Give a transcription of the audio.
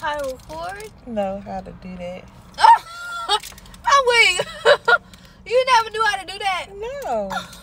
How to record? Know how to do that. I oh, wait. you never knew how to do that. No.